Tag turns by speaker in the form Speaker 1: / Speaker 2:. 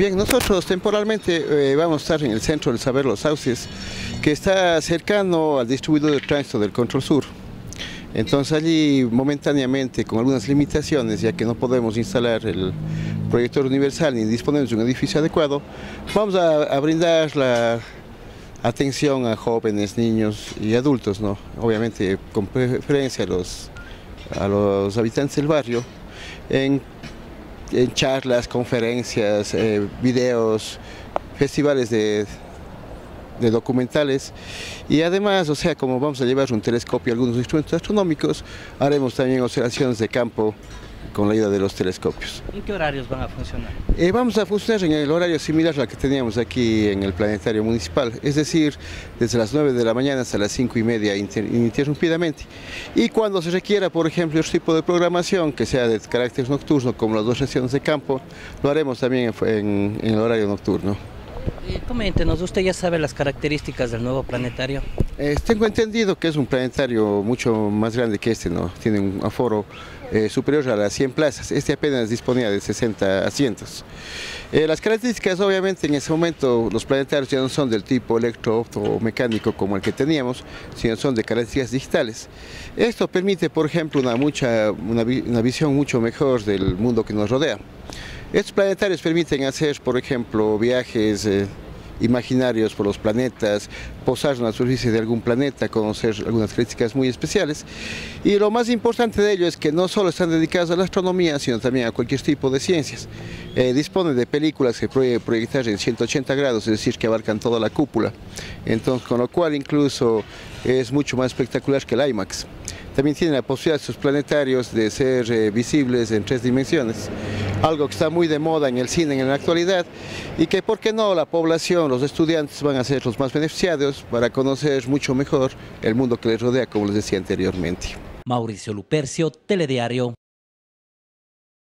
Speaker 1: Bien, nosotros temporalmente eh, vamos a estar en el centro del Saber Los Sauces, que está cercano al distribuidor de tránsito del Control Sur. Entonces allí momentáneamente, con algunas limitaciones, ya que no podemos instalar el proyector universal ni disponemos de un edificio adecuado, vamos a, brindar la atención a jóvenes, niños y adultos, ¿no? obviamente con preferencia a los, a los habitantes del barrio, en en charlas, conferencias, eh, videos, festivales de, de documentales. Y además, o sea, como vamos a llevar un telescopio y algunos instrumentos astronómicos, haremos también observaciones de campo con la ayuda de los telescopios.
Speaker 2: ¿En qué horarios van a funcionar?
Speaker 1: Eh, vamos a funcionar en el horario similar al que teníamos aquí en el planetario municipal, es decir, desde las 9 de la mañana hasta las 5 y media ininterrumpidamente. Y cuando se requiera, por ejemplo, otro tipo de programación que sea de carácter nocturno, como las dos sesiones de campo, lo haremos también en, el horario nocturno.
Speaker 2: Eh, coméntenos, ¿usted ya sabe las características del nuevo planetario?
Speaker 1: Eh, tengo entendido que es un planetario mucho más grande que este, ¿no? Tiene un aforo eh, superior a las 100 plazas. Este apenas disponía de 60 asientos. Eh, las características, obviamente, en ese momento los planetarios ya no son del tipo electro o mecánico como el que teníamos, sino son de características digitales. Esto permite, por ejemplo, una, mucha, una, visión mucho mejor del mundo que nos rodea. Estos planetarios permiten hacer, por ejemplo, viajes eh, imaginarios por los planetas, posar en la superficie de algún planeta, conocer algunas críticas muy especiales. Y lo más importante de ello es que no solo están dedicados a la astronomía, sino también a cualquier tipo de ciencias. Eh, dispone de películas que puede proyectar en 180 grados, es decir, que abarcan toda la cúpula. Entonces, con lo cual incluso es mucho más espectacular que el IMAX. También tiene la posibilidad de sus planetarios de ser eh, visibles en tres dimensiones algo que está muy de moda en el cine en la actualidad y que, ¿por qué no?, la población, los estudiantes van a ser los más beneficiados para conocer mucho mejor el mundo que les rodea, como les decía anteriormente.
Speaker 2: Mauricio Lupercio, Telediario.